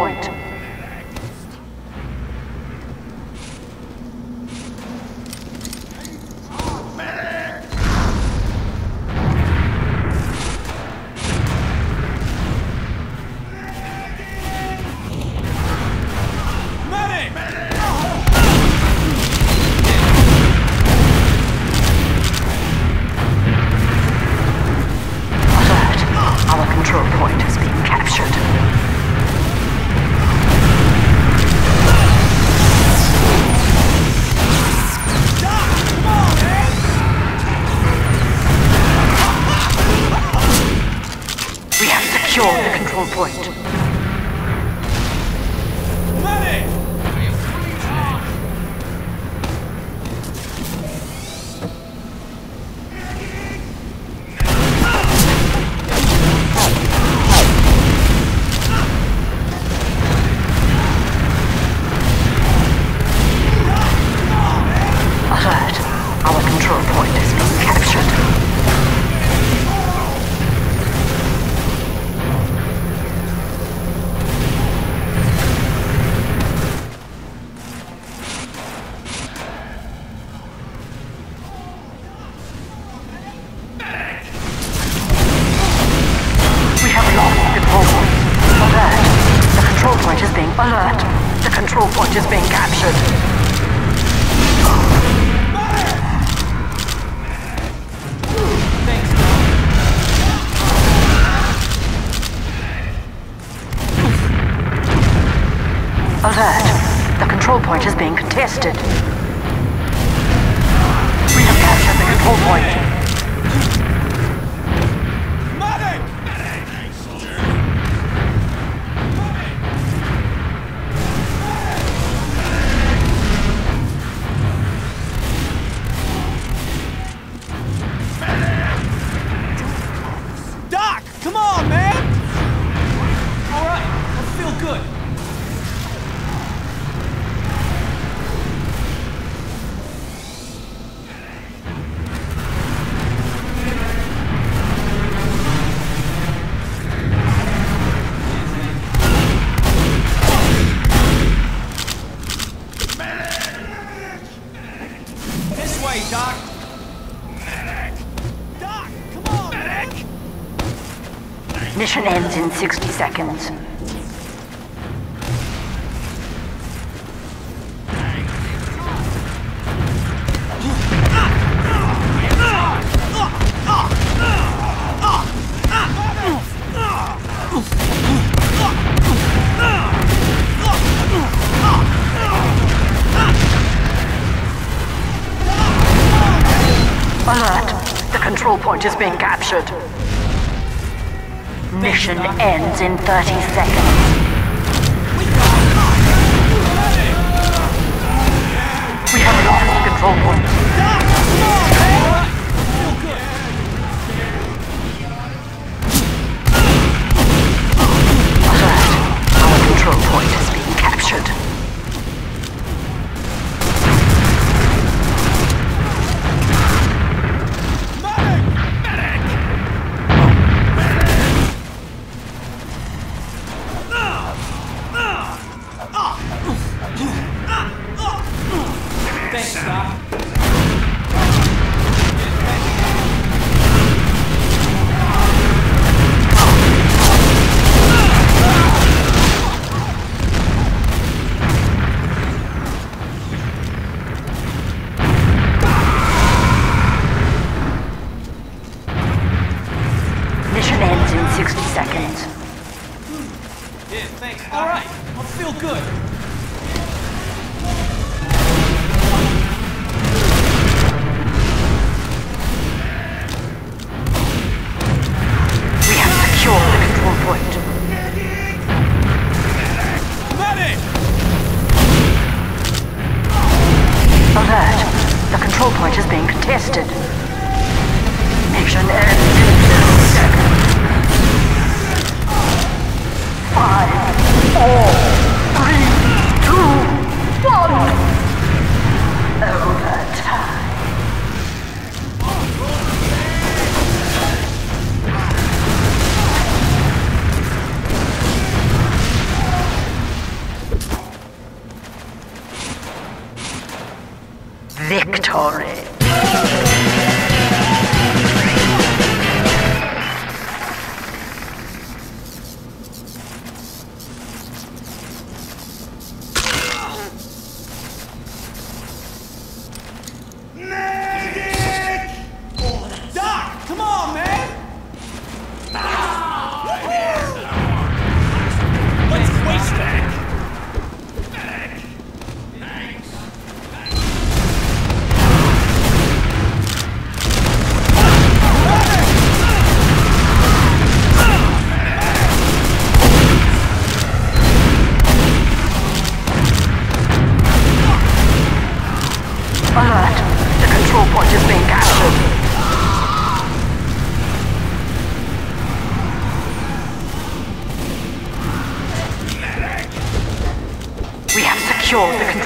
point. point. Mission ends in 60 seconds. Alert! The control point is being captured. Mission ends in 30 seconds. We have lost control point.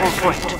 control point.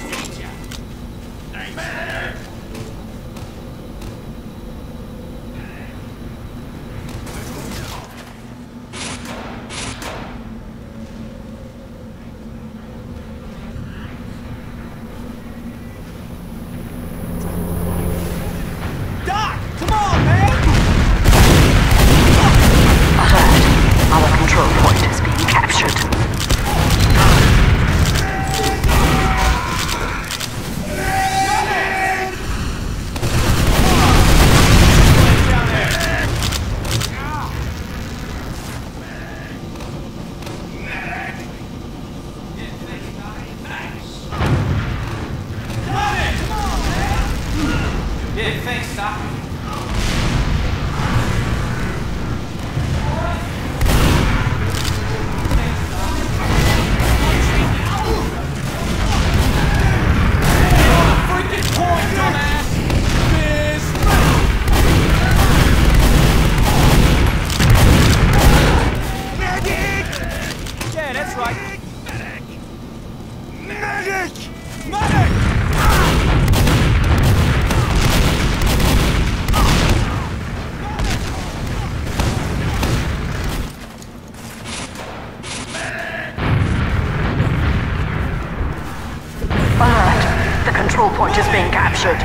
control point is being captured.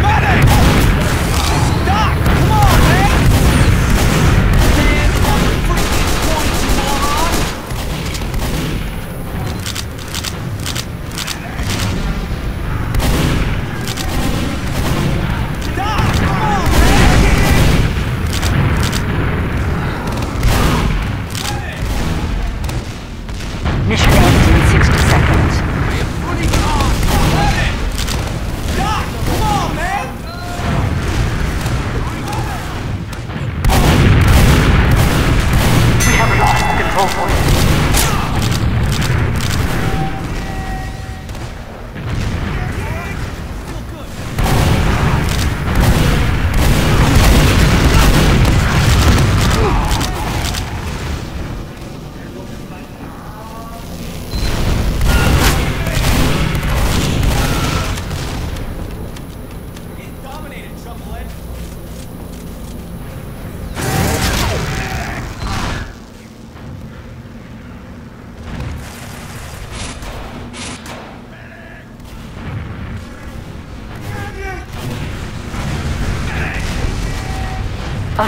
Medic!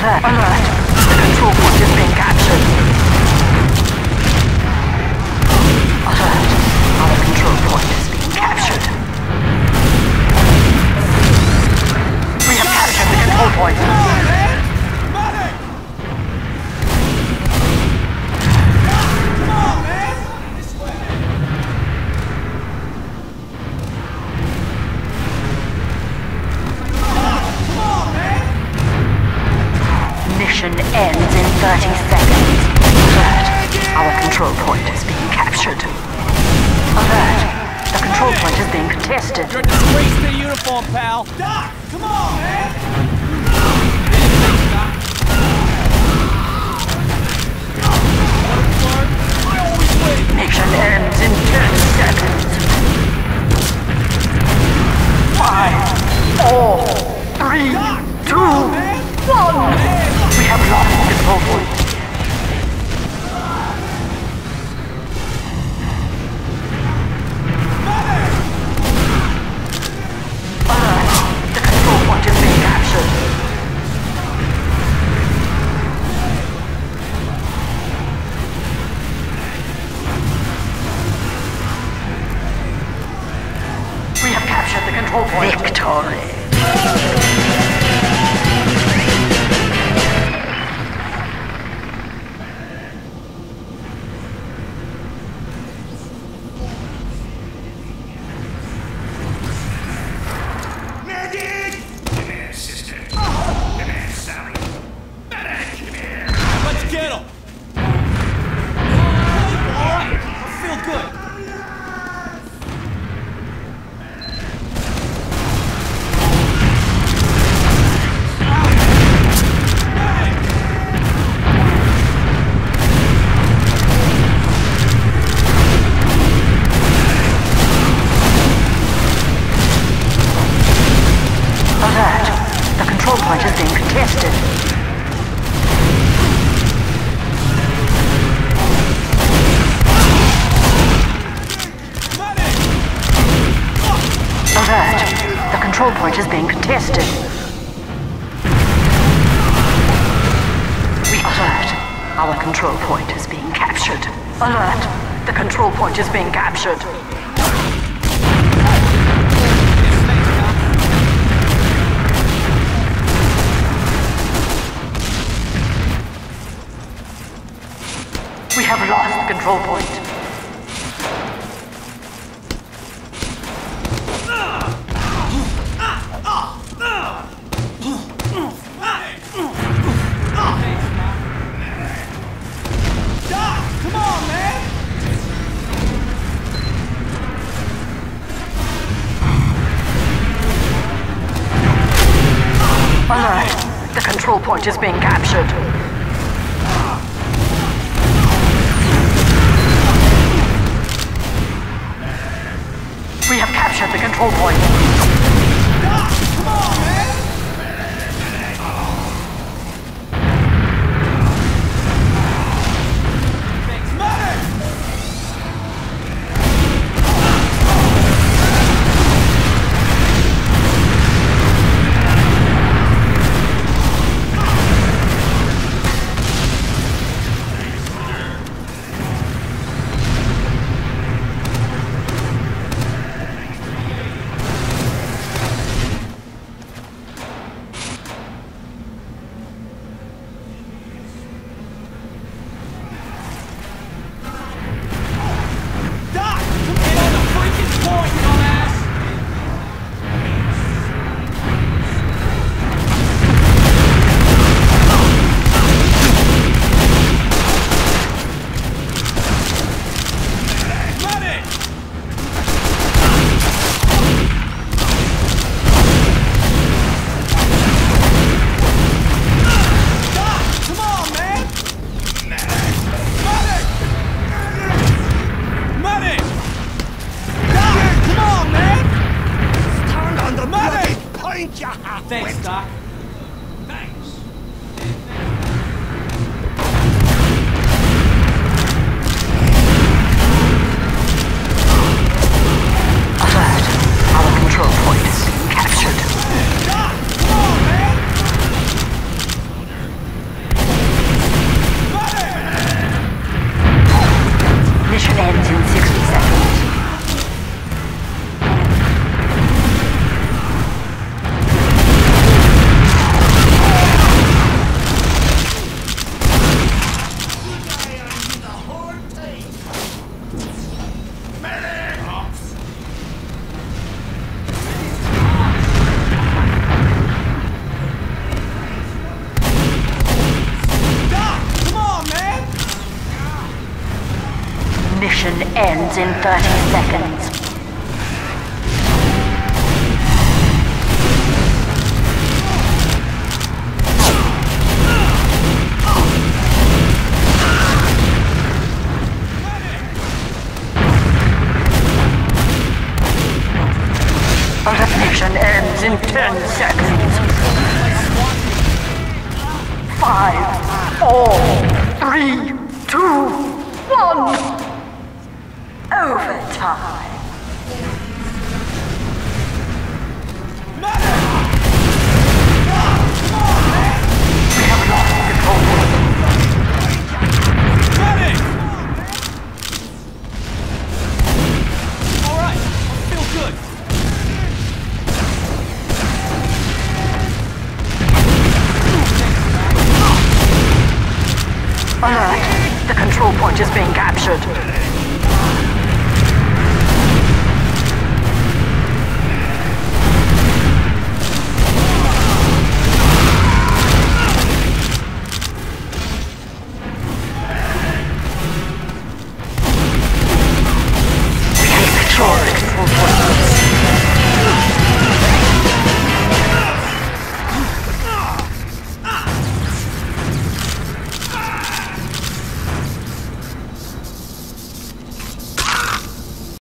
ค่ะ Get him! control point is being contested. We alert. Our control point is being captured. Alert. The control point is being captured. We have lost the control point. Fort is being captured. We have captured the control point. Come on, man! Mission ends in 30 seconds. Mission ends in 10 seconds. Five, four, three,